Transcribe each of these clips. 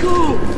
cool!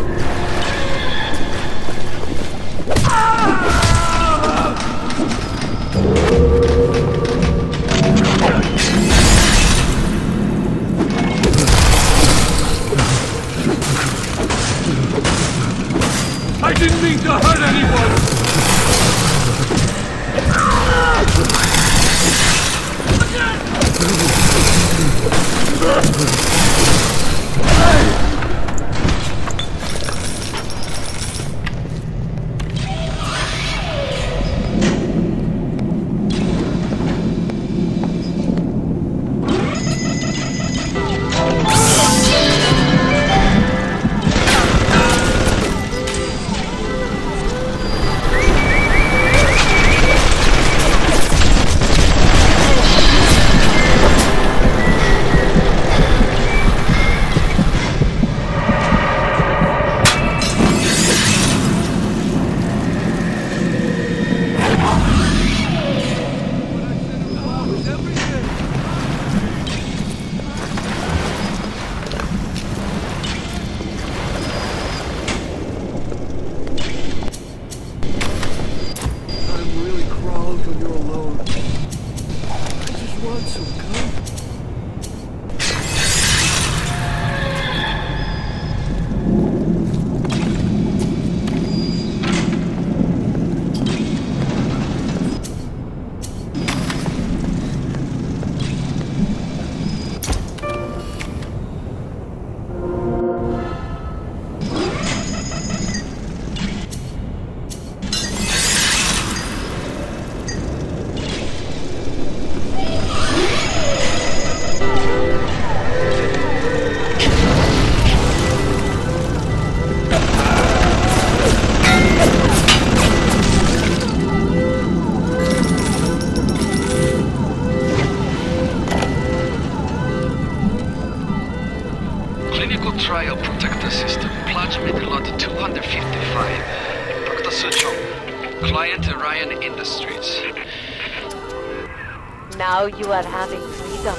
are having freedom.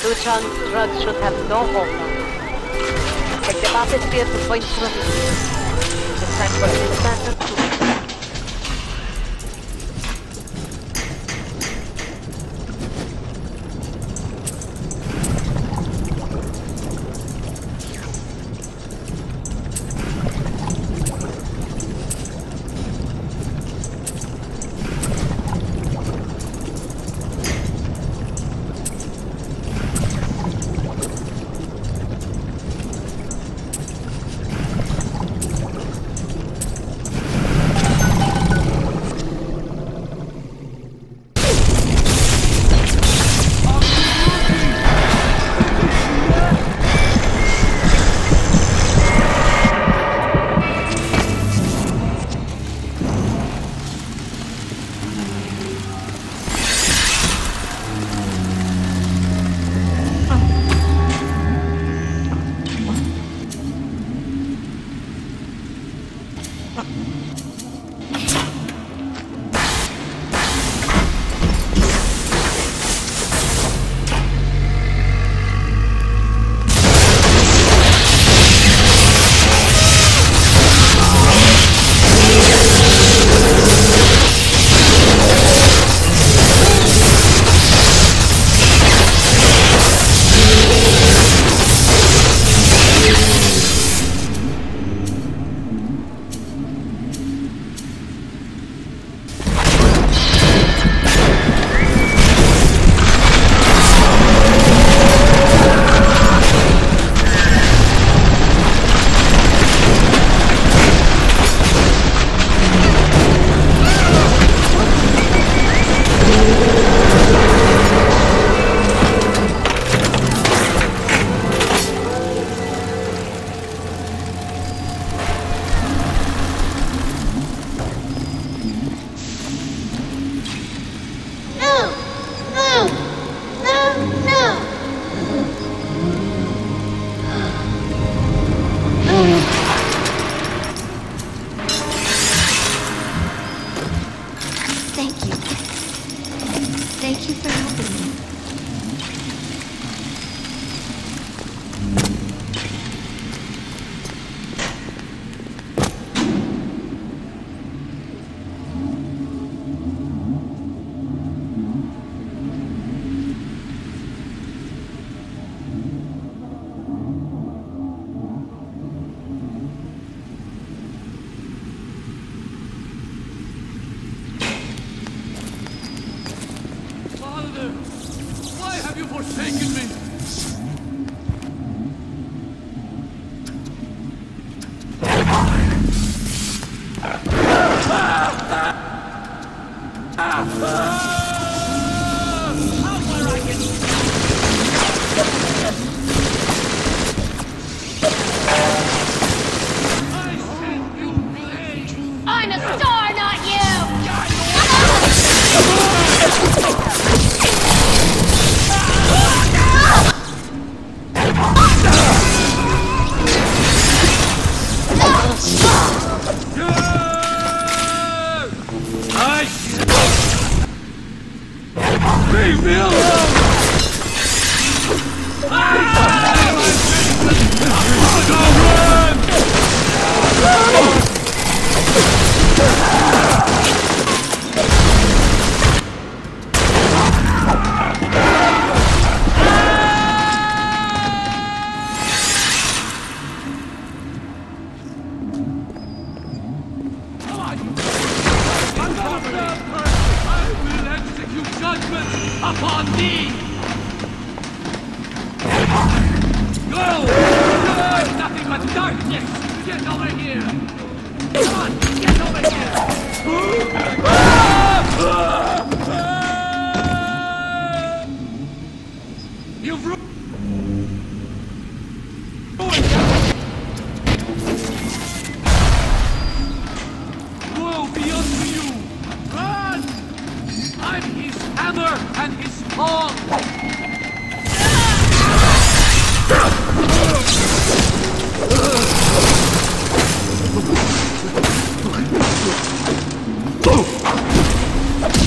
Su Chang's drugs should have no hold on us. Take the out to Point Prometheus. The time for the matter to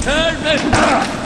Me!